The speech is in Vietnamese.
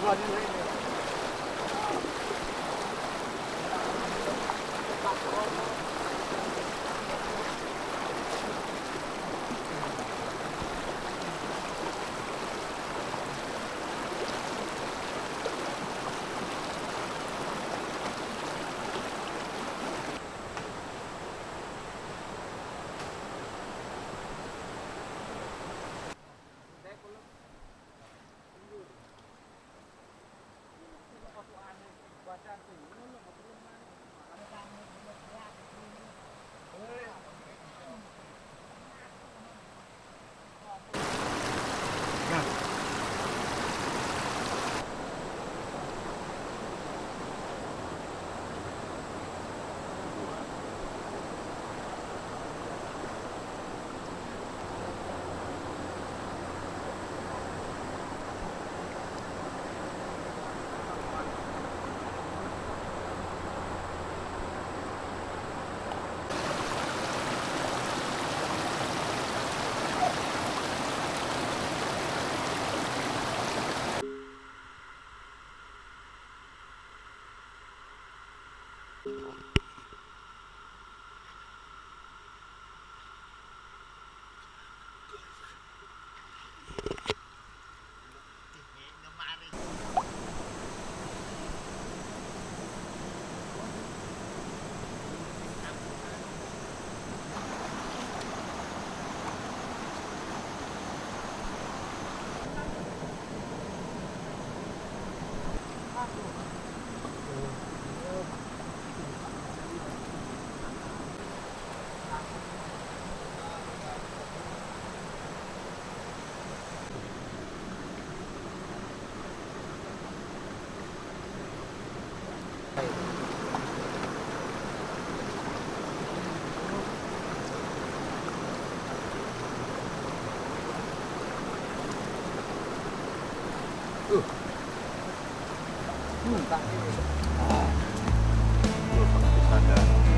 os olhinhos aí mesmo. Thank you. Ooh. Hmm. Ah. Itu